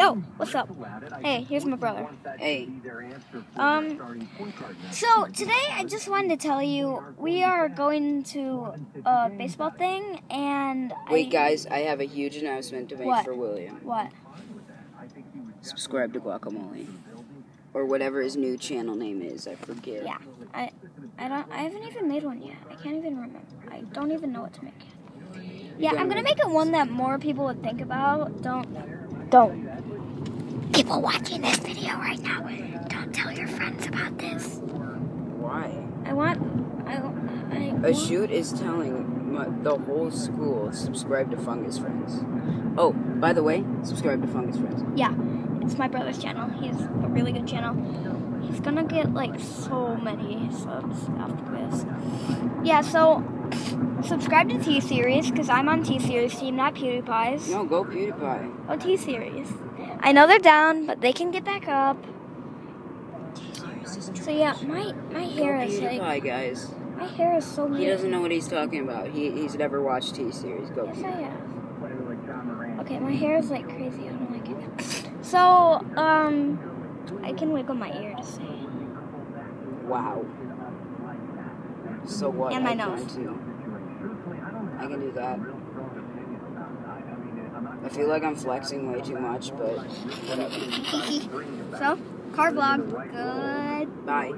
Yo, what's up? Hey, here's my brother. Hey, Um, so today I just wanted to tell you we are going to a baseball thing, and wait, I, guys, I have a huge announcement to make What? for William. What? Subscribe to Guacamole. Or whatever his new channel name is, I forget. Yeah, I, I don't, I haven't even made one yet. I can't even remember. I don't even know what to make. Yet. Yeah, I'm gonna make it one that more people would think about. Don't, don't. People watching this video right now, don't tell your friends about this. Why? I want, I, I. A want- shoot is telling my, the whole school subscribe to Fungus Friends. Oh, by the way, subscribe to Fungus Friends. Yeah, it's my brother's channel. He's a really good channel. He's gonna get like so many subs after this. Yeah, so subscribe to T Series because I'm on T Series team, not PewDiePie's. No, go PewDiePie. Oh, T Series. I know they're down, but they can get back up. So yeah, my my hair is PewDiePie, like guys. my hair is so He doesn't know what he's talking about. He, he's never watched T-Series. Go Yes, I PewDiePie. have. Okay, my hair is like crazy. I don't like it. So, um, I can wiggle my ear to say. Wow. So what? And my I can nose. too. I can do that. I feel like I'm flexing way too much, but. So, car vlog. Good. Bye.